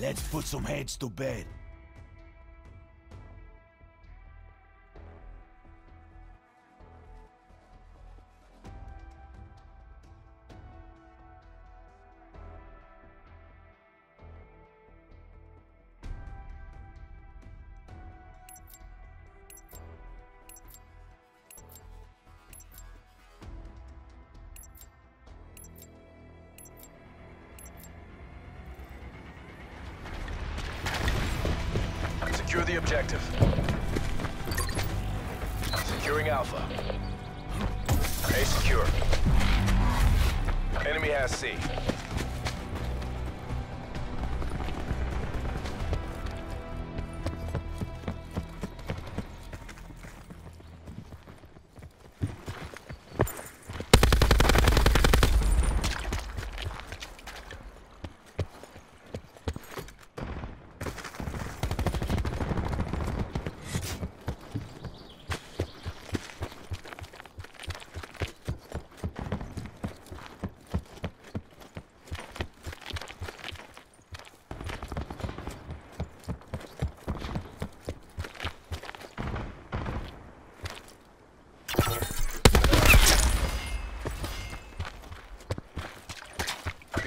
Let's put some heads to bed. The objective. Securing Alpha. A secure. Enemy has C.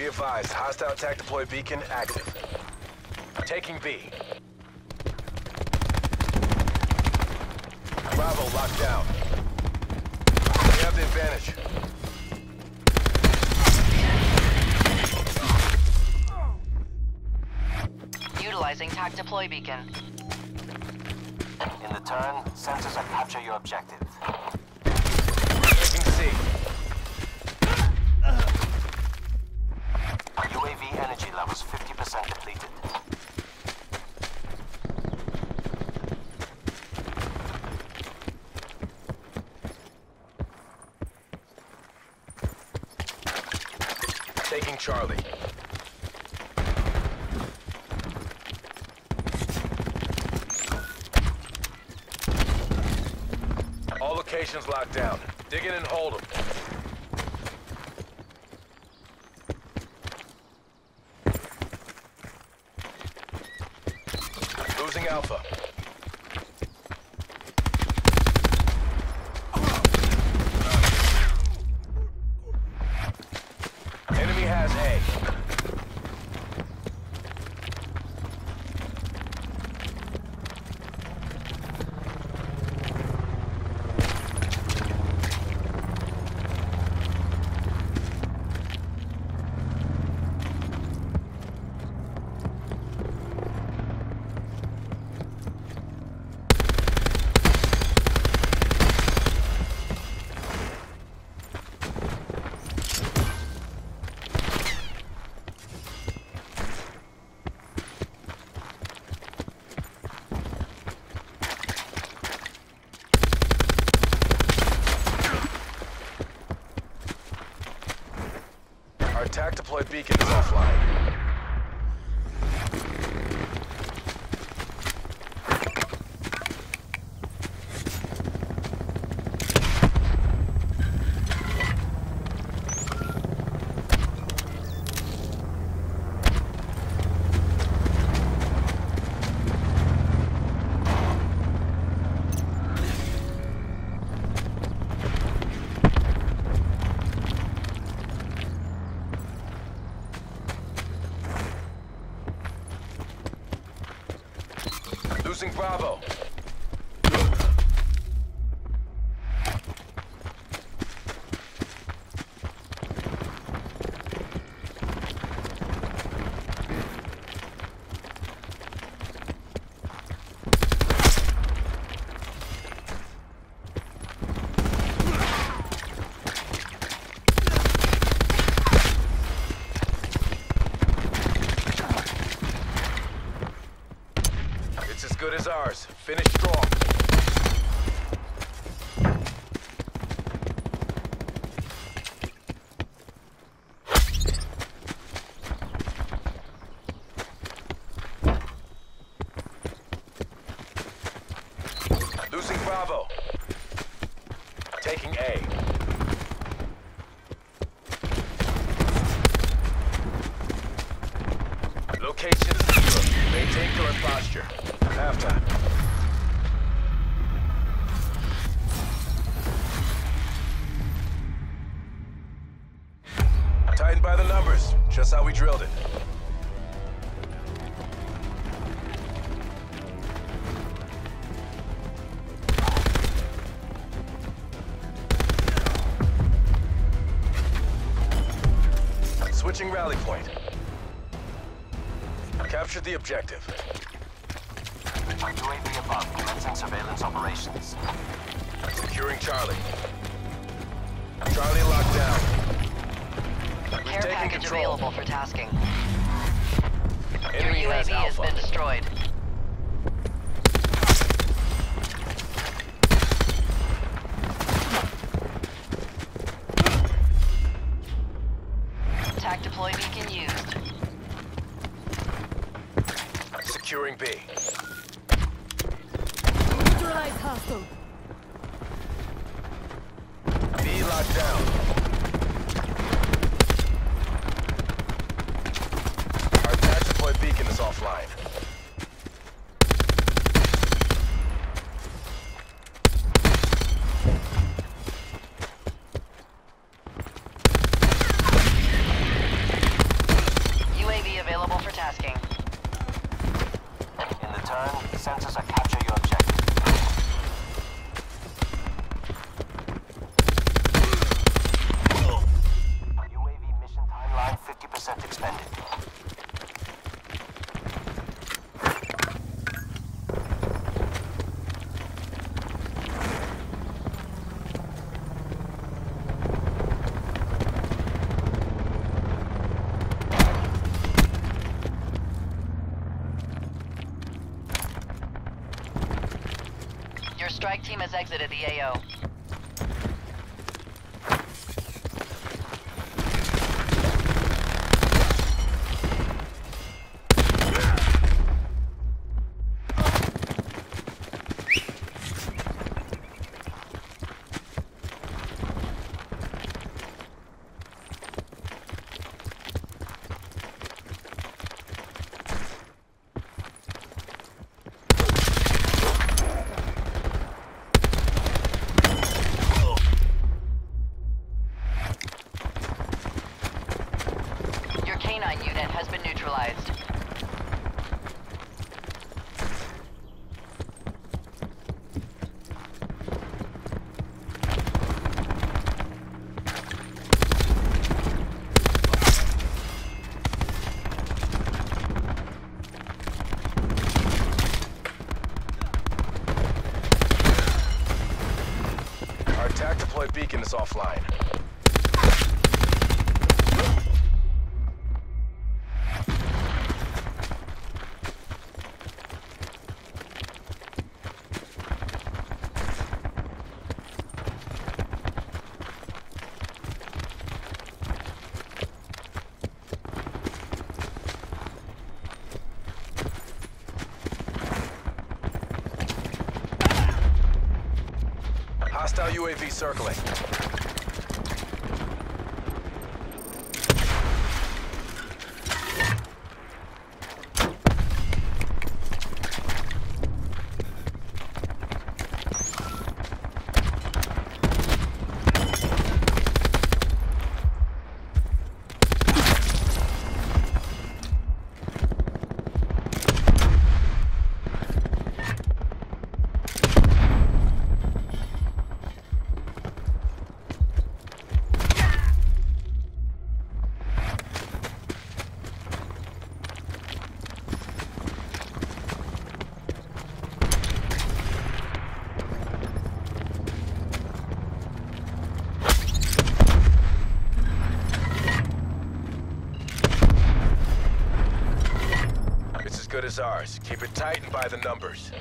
Be advised, hostile attack deploy beacon active. Taking B. Bravo locked down. We have the advantage. Utilizing TAC deploy beacon. In the turn, sensors are capture your objective. 50% Taking Charlie. All locations locked down. Dig in and hold them. Losing Alpha. Enemy has A. Our attack deploy beacon is offline. Losing Bravo. Taking A. Location good. Maintain current posture. Halftime. Switching rally point. Captured the objective. UAV above, commencing surveillance operations. Securing Charlie. Charlie locked down. We've Care taken package control. available for tasking. Your Enemy has UAV has Alpha. been destroyed. Securing B. Neutralize hostile. B locked down. Our attack deploy beacon is offline. UAV available for tasking. In the turn, sensors are capture your objective. UAV mission 50% expended. Your strike team has exited the AO. Canine unit has been neutralized. Our attack deploy beacon is offline. Hostile UAV circling. As ours. Keep it tight and by the numbers.